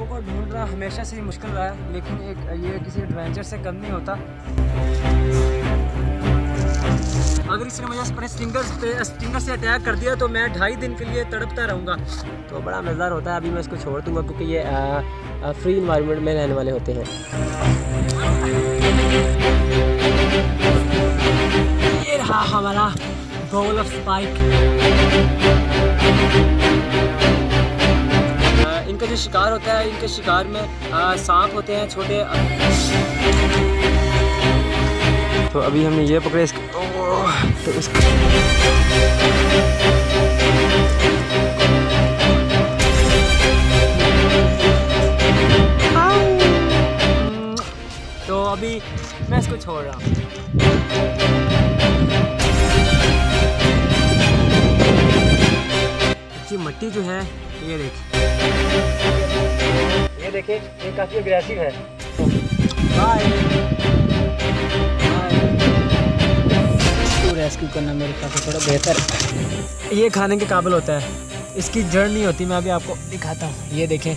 सांपों को ढूंढना हमेशा से ही मुश्किल रहा है लेकिन एक ये किसी एडवेंचर से कम नहीं होता। अगर इसने मुझे अपने स्टिंगर पे स्टिंगर से अटैक कर दिया तो मैं ढाई दिन के लिए तड़पता रहूँगा। तो बड़ा मज़ेदार होता है अभी मैं इसको छोड़ दूँगा क्योंकि ये आ, आ, फ्री इन्वायरमेंट में रहने वाले होते हैं। ये रहा हमारा बोल ऑफ़ स्पाइक जो शिकार होता है इनके शिकार में सांप होते हैं छोटे। तो अभी हमने ये पकड़े इसके। तो इसको तो अभी मैं इसको छोड़ रहा हूँ। ये मट्टी जो है ये देखिए। ये देखिए ये काफ़ी अग्रेसिव है। बाय रेस्क्यू करना मेरे ख्याल से थोड़ा बेहतर है। ये खाने के काबिल होता है। इसकी जड़ नहीं होती मैं अभी आपको दिखाता हूँ। ये देखें।